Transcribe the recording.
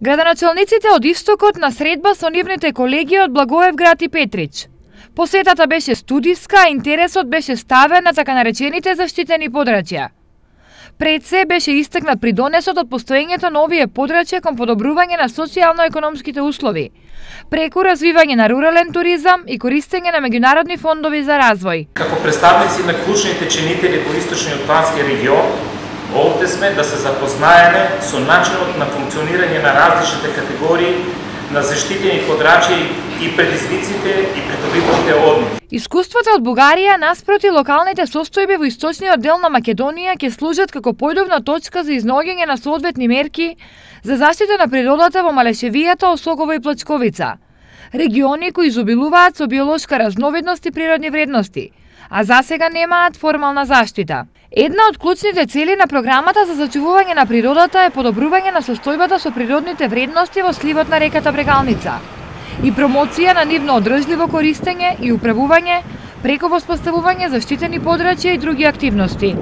Градоначалниците од Истокот на средба со нивните колеги од Благоевград и Петрич. Посетата беше студиска, а интересот беше ставен на така наречените заштитени подрачја. Пред се беше истакнат придонесот од постоењето на овие подрачја кон подобрување на социјално-економските услови, преку развивање на рурален туризам и користење на меѓународни фондови за развој. Како представници на клучните чинители во источниот плански регион, Овде сме да се запознаеме со начинот на функционирање на различните категории на заштитени подрачи и предизвиците и придобиваните од нив. Искуствата од Бугарија наспроти локалните состојби во источниот дел на Македонија ќе служат како појдовна точка за изноѓање на соодветни мерки за заштита на природата во Малешевијата, Осогово и Плачковица. Региони кои изобилуваат со биолошка разновидност и природни вредности, а за сега немаат формална заштита. Една од клучните цели на програмата за зачувување на природата е подобрување на состојбата со природните вредности во сливот на реката Брегалница и промоција на нивно одржливо користење и управување преку воспоставување заштитени подрачја и други активности.